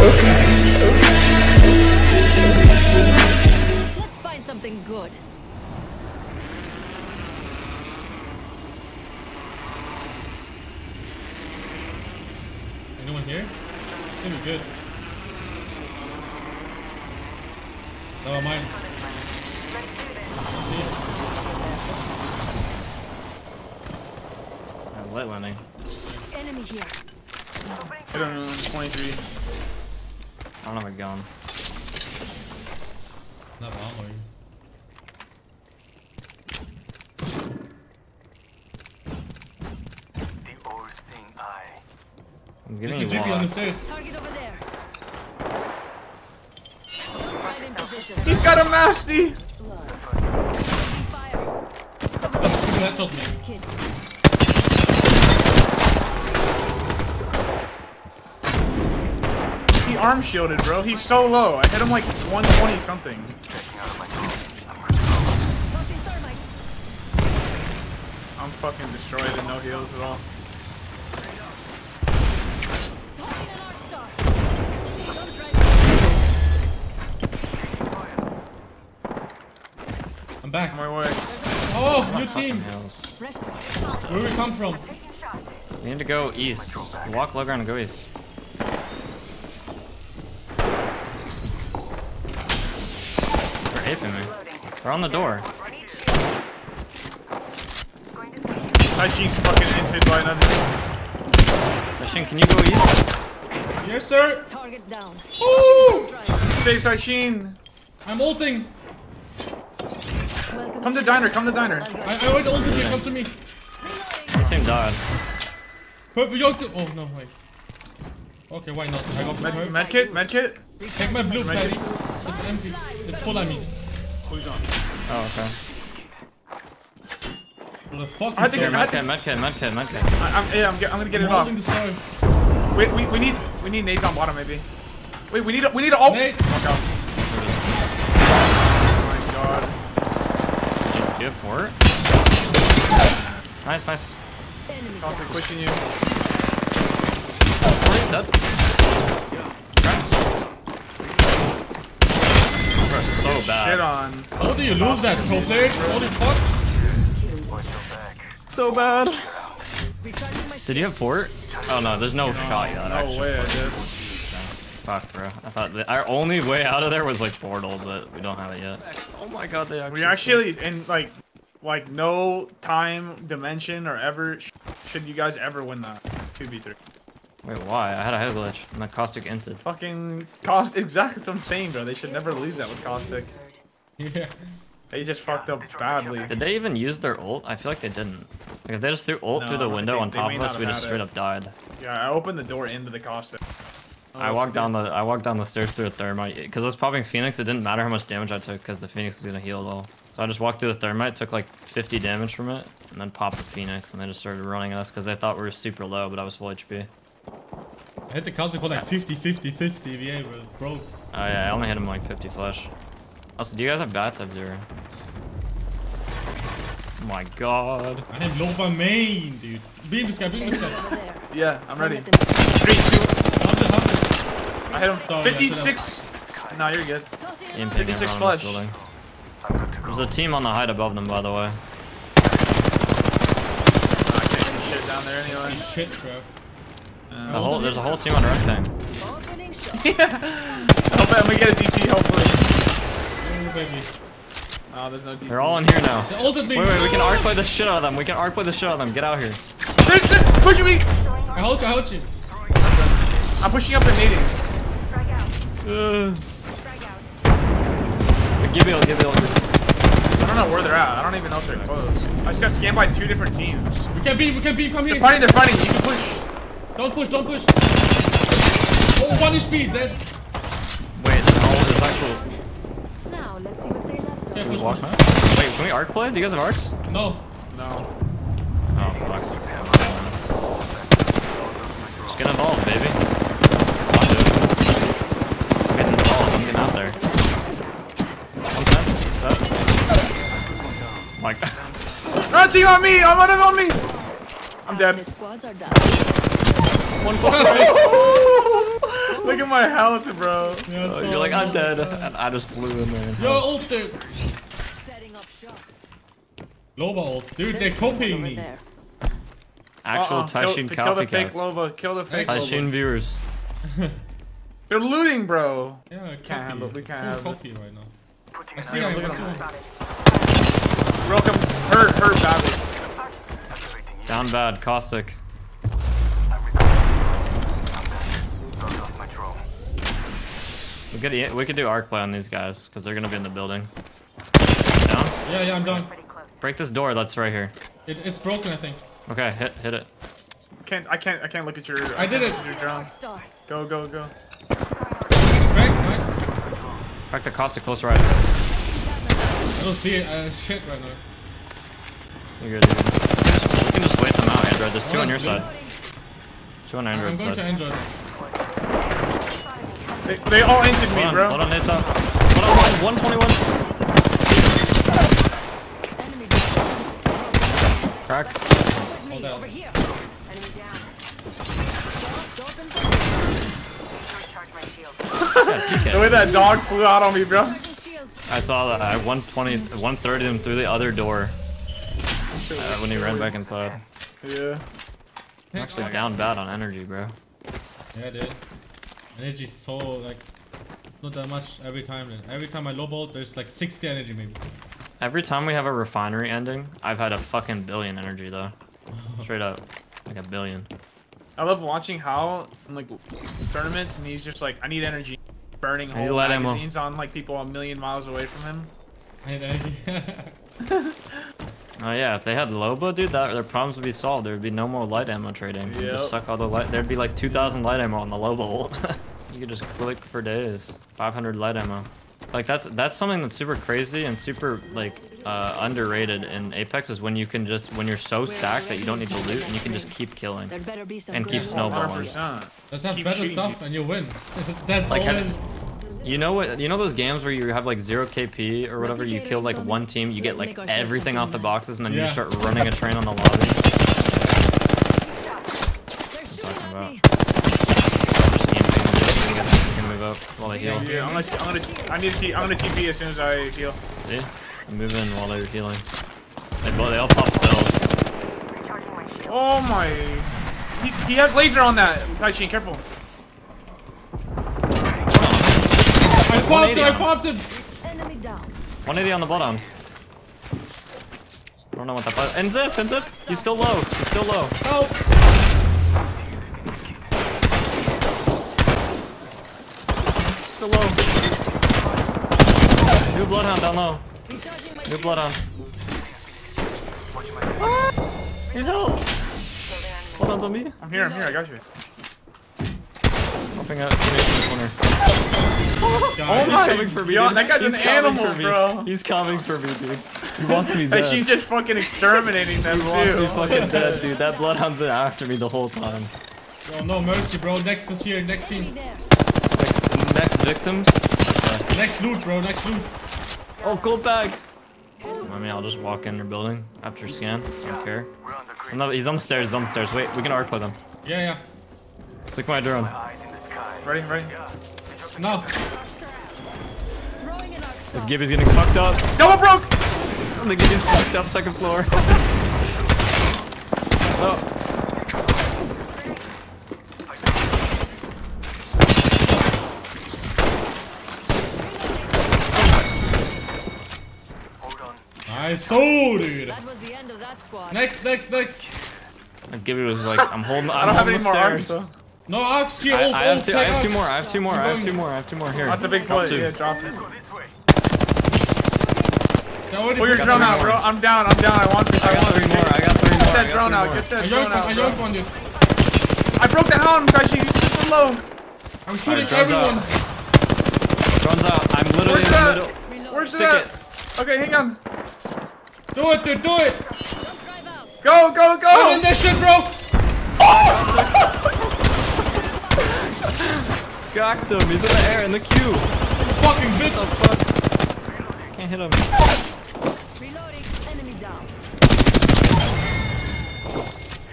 Let's find something good. Anyone here? Gonna be good. Never mind. I'm lit landing. Enemy here. I don't know. 23. I don't have a gun. Not armor. I'm There's a you GP on the stairs. Target over there. Drive in position. He's got a nasty. Blood. Fire. People headshot me. Arm shielded, bro. He's so low. I hit him like 120 something. I'm fucking destroyed and no heals at all. Tossing an arc star. Don't drive. I'm back. My way. Oh, new team. Where we come from? We need to go east. Walk low ground and go east. They're me. They're on the door. Taisheen's fucking inted by another. Mission, can you go east? Yes, sir. Target down. Ooh! Save Taisheen. I'm ulting. Welcome Come to diner. Come to diner. I, I already ulted you. Come to me. Your team died. Purple, you ulted. Oh, no, wait. Okay, why not? I got Med, my medkit. Medkit. Take my blue, Medkit. Patty. It's empty. It's full, I mean. Oh, okay. What the fuck? I think you I doing? got- Medkit, medkit, medkit, medkit. I, I'm, yeah, I'm, get, I'm gonna get I'm it off. holding the star. Wait, we, we need we need nades on bottom maybe. Wait, we need a, we need a, oh. Nate. Fuck off. Oh my god. Do you have port? Nice, nice. Enemy Toxic pushing you. Port dead. Bro, so Shit on. How do you lose that, pro players? Holy fuck. So bad. Did you have port? Oh no, there's no shot yet. No actually. way I did. Fuck, bro. I thought that our only way out of there was like portal, but we don't have it yet. Oh my god, they actually. We actually in like like no time dimension or ever sh- should you guys ever win that 2v3. Wait, why? I had a head glitch. And the caustic entered. Fucking cost exactly what I'm saying, bro. They should never lose that with caustic. Yeah. They just fucked up badly. Did they even use their ult? I feel like they didn't. Like if they just threw ult No, through the they- window on top of us, we just had straight it. up died. Yeah, I opened the door into the caustic. I oh, walked down the I walked down the stairs through a thermite because I was popping Phoenix. It didn't matter how much damage I took because the Phoenix is gonna heal it all. So I just walked through the thermite, took like 50 damage from it, and then popped the Phoenix, and they just started running us because they thought we were super low, but I was full HP. I hit the castle for like 50, 50, 50. VA, bro. Bro. Oh yeah, I only hit him like 50 flush. Also, do you guys have bats? I have zero. Oh my god. I have low by main, dude. Beam this guy, beam this Enemy guy. Yeah, I'm ready. Three, two. 100, 100. I hit him. Sorry, I 56. No, you're good. Tossing an Game arc picking 56 flush. this. There's a team on the height above them, by the way. I can't shit down there anyway. Shit, bro. The whole, there's a whole team on rectangle. Opening shot. Hope I'm gonna get a DT hopefully. Oh, baby. Oh, there's no DT. They're all in here now. They ulted me. Wait, wait, we can arc play the shit out of them. We can arc play the shit out of them. Get out here. They're, they're pushing me. I hold you, I hold you. I'm pushing up and nading. Uh, give it, give it. I don't know where they're at. I don't even know if they're close. I just got scanned by two different teams. We can't beam, we can't beam, come here. They're fighting, they're fighting. You can push. Don't push, don't push. Oh, one is speed, dead. Wait, there's all there's actual. Now let's see what they left Yeah, us. push, Walk push. now? Wait, can we arc play? Do you guys have arcs? No. No. Oh, fuck. Just get involved, baby. Come on, dude. I'm getting involved. I'm getting out there. One tap. Tap. My god. No, team on me. I'm running on me. I'm The dead. squads are done. One Look at my health, bro. Yeah, Uh, so you're like, I'm dead. uh, And I just flew in there. and Yo, helped. ult it. Setting up shop. Loba ult. Dude, they're copying me. there. Actual Uh-uh. Taisheen kill, kill the fake copycats. Kill the fake Taisheen. Loba. Viewers. They're looting, bro. Yeah, copy. Can't handle it, we can't Full have it. copy right now. I see Yeah, him. look I at see him. him. Broke him. Hurt, hurt badly. Down bad. Caustic. We could e- we could do arc play on these guys because they're gonna be in the building. Down. Yeah, yeah, I'm done. Break this door. That's right here. It, it's broken, I think. Okay, hit hit it. Can't I can't I can't look at your I did it. Your drone. Arc Go go go. Crack, nice. Crack the caustic close right. I don't see it. Uh, shit right now. You're good. You're good. You can just wait them out, Android. There's two on your Alright, side. Two on I'm Android going to side. Android. They, they all entered me, on, bro. hold on, Nate's up. Hold on, 121. Crack. With me, over here. Enemy down. Yeah, The way that dog flew out on me, bro. I saw that. I 120, 130 him through the other door uh, when he ran back inside. Yeah. I'm actually down bad on energy, bro. Yeah, dude. Energy's so like it's not that much every time. Every time I low bolt, there's like 60 energy maybe. Every time we have a refinery ending, I've had a fucking billion energy though. Straight up, like a billion. I love watching how in like tournaments and he's just like, I need energy, burning I whole light ammo. magazines on like people a million miles away from him. I need energy. Oh yeah, if they had Loba, dude, that their problems would be solved. There'd be no more light ammo trading. You just suck all the light. There'd be like 2,000 light ammo on the Loba ult. you could just click for days. 500 light ammo. Like that's that's something that's super crazy and super like uh, underrated in Apex is when you can just when you're so stacked that you don't need to loot and you can just keep killing. There better be some And good keep snowballing. 100%. Let's have Keep better shooting stuff people. and you win. That's Like, all have- in. You know what? You know those games where you have like zero KP or whatever. You kill like one team, you get like everything off the boxes, and then you Yeah. just start running a train on the lobby. They're shooting Talking at about. me. Just aim things, you can- you can move up while they heal. Yeah, I'm gonna, I'm gonna, I need to, T- I'm gonna TP as soon as I heal. See? You move in while they're healing. They, both, they all pop cells. Oh my, he, he has laser on that. Taisheen, careful. Fobbed him! I 180 fobbed him! Enemy down. 180 on the bottom. I don't know what that button. And zip, and zip. He's still low. He's still low. Oh! Still low. New bloodhound down low. New shields. bloodhound. Need help. Bloodhound's on me. I'm here, I'm here, I got you. Popping out. Teammates in the corner. Oh Guys, my He's coming for me. God, dude. that guy's He's an coming animal, for me. bro. He's coming for me, dude. He wants me Hey, dead. she's just fucking exterminating them He wants me fucking dead, dude. That bloodhound's been after me the whole time. Oh, no mercy, bro. Next is here. Next Enemy team. Next, next victims. Okay. Next loot, bro. Next loot. Oh, gold bag. I mean, I'll just walk in your building after scan. I don't care. I'm not, he's on the stairs. He's on the stairs. Wait, we can arc play them. Yeah, yeah. Stick my drone. Ready, ready. No. Throwing an arc This. Gibby's getting fucked up. Double broke! The Gibby's fucked up. Second floor. oh. Nice. So, dude. That was the end of that squad. Next, next, next. Gibby was like, I'm holding. I'm I don't have any more arcs, stairs. so. No ox here. I, ult, I have ult, two. I have two more. I have two more. I have two more. I have two more. Here. That's a big Drop play. two. Yeah, drop it. They already Pull your put- drone out, bro. I'm down, I'm down. I want this. I I got three more. I got three more. Get I that drone out. Get I that drone yoinked, I out, yoinked bro. one, dude. I broke that hound, Tashi. He's super low. I'm shooting drone's out. everyone. Drone's out. I'm literally Where's in the that? middle. Where's Stick that? it. Okay, hang on. Do it, dude. Do it. Don't drive. Go, go, I'm in go! this shit, bro. Got him. He's in the air in the queue. Fucking bitch. Fuck? Can't hit him. Reloading. Enemy down.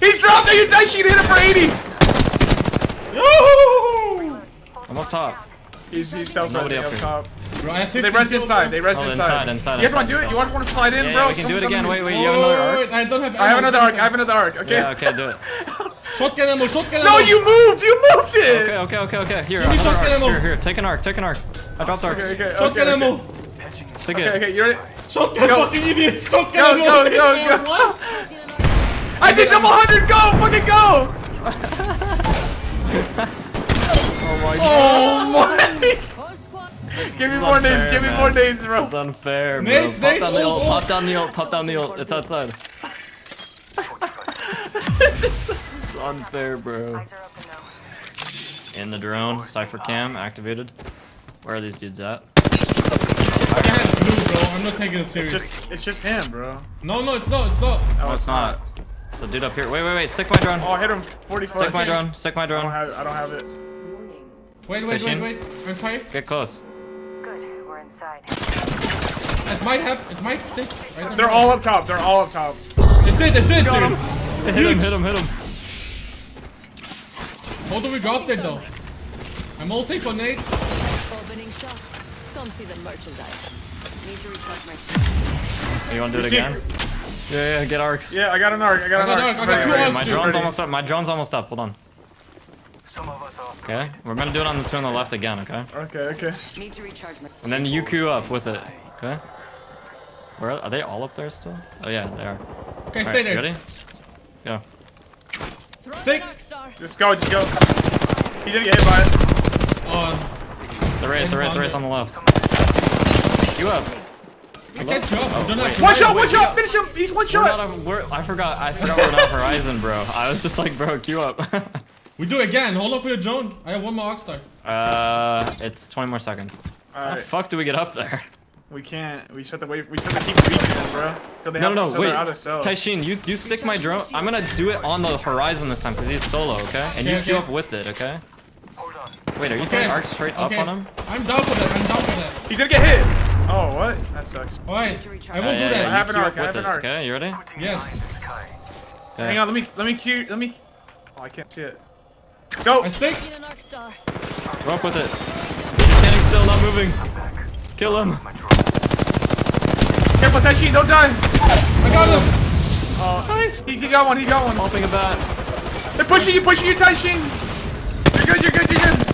He dropped it, you Tashi hit him for 80! Yoo-hoo! I'm up top. He's he's self Nobody resting up up top. Bro, I have 15 They rest inside. They rest Oh, inside. inside, inside, You guys want to do it? You want want to slide in, Yeah, bro? yeah, we can do it again. Wait, wait, you have another wait, arc? I don't have I have another arc. I have another arc. Okay. Yeah, okay, do it. Shotgun ammo, shotgun No, you moved. You moved it. Okay, okay, okay, okay. Here, Give me shotgun ammo. Here, here, take an arc, take an arc. I dropped arcs. Okay, okay, Shotgun okay, ammo. okay. Take Okay, it. okay, you're ready. Shotgun Go. fucking idiots. Shotgun Go, ammo. go, go, go. What? Placing an arc I did double hundred. Go, fucking go. Oh my oh god. Oh my. Give me more unfair, names. Give me more names, bro. It's unfair, bro. Nates, pop Nates, down the ult, ult, ult. pop down the ult, pop down the ult. It's outside. it's unfair, bro. Eyes are open though. In the drone, Cypher cam activated. Where are these dudes at? I have blue, bro. I'm not taking it It's just, it's just him, bro. No, no, it's not. It's not. Oh, No, it's not. So dude up here. Wait, wait, wait. Stick my drone. Oh, I hit him 40 foot. Stick my drone. Stick my I don't drone. have, I don't have it. Wait, wait, wait, Fishing. wait. I'm trying. Get close. Good, we're inside. It might have. It might stick. They're know. all up top. They're all up top. It did. It did, Got dude. him. Hit him, hit him, hit him. How do we drop there though? I'm ulting for nades. Opening shot. Come see the merchandise. Need to recharge my You wanna do it again? Yeah, yeah, get arcs. Yeah, I got an arc. I got I an arc. arc, I got Ready, two ready. arcs. My dude. drone's Ready. almost up. My drone's almost up. Hold on. Some of us off. Okay, we're gonna do it on the two on the left again. Okay, Okay, okay. Need to recharge my and then you queue up with it. Okay. Where are, are they all up there still? Oh yeah, they are. Okay, All stay right, there. ready? Go. Throwing Stick. an arc star. Just go, just go. He didn't get hit by it. On. The wraith, the wraith, the wraith on the left. You up. I can't jump. I don't have One fire. shot, one shot, finish him. He's one We're shot. not we're, I forgot. I forgot we're not Horizon, bro. I was just like, bro, queue up. We do it again. Hold on for your drone. I have one more Arcstar. uh, it's 20 more seconds. How the fuck do we get up there? We can't. We just have to wait. We just have to keep reaching them, bro. Till they No, have no, till no, they're wait. out of cells. Taisheen, you, you stick my drone. I'm gonna do it on the horizon this time because he's solo, okay? And you Okay, queue up with it, okay? Hold on Wait, are you Okay. throwing arcs straight up on him? I'm down for that. I'm down for that. He's gonna get hit. Oh, what? That sucks. Alright. I recharge. will Yeah, do yeah, that. yeah, I have an arc, I with have an it, arc. Okay, you ready? Yes. Okay. Hang on, let me, let me cue, let me. Oh, I can't see it. Go. I stick. Placing an arc star. Go up with it. Standing still, not moving. Kill him. Careful, Taisheen, don't die. I got him. Oh, nice. He, he got one. He got one. Pumping a bat. They're pushing you, pushing you, Taisheen. You're good. You're good. You're good.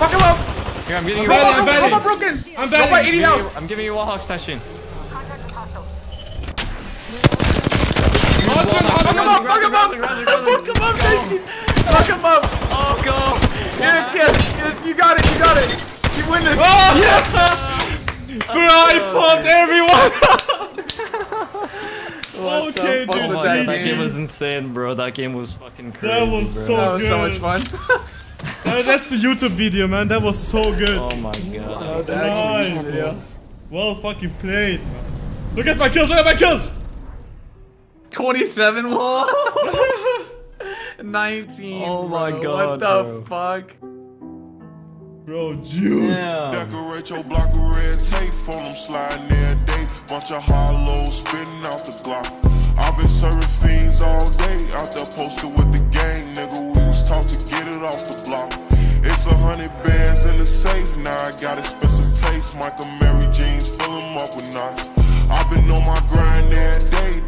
Fuck him up. Here, I'm getting you. I'm Robot ready, I'm broken. ready. Robot broken. I'm Robot betting. 80 I'm giving health. you- I'm giving you wall hacks, Taisheen. Fuck him up. Fuck him up. Fuck him up, Taisheen. Fuck him up. Oh, go. Yes, yes, yes. You got it. You got it. You win this. Oh, yeah. Bro, I fought everyone. okay, Oh dude. my that GG. game was insane, bro. That game was fucking crazy. That was bro. so That was so much fun. Uh, that's a YouTube video, man. That was so good. Oh my god. Nice, boss. Well fucking played. man. Look at my kills. Look at my kills. 27 wall. 19. Oh my bro. God, What the bro. fuck? Bro, juice. Decorate your block with red tape. for them sliding every day. Bunch of hollows spitting out the Glock. I've been serving fiends all day. Out there posted with the gang. Nigga, we was taught to get it off the block. It's a hundred bands in the safe. Now I got expensive taste. Michael Mary jeans, fill them up with knots. I've been on my grind every day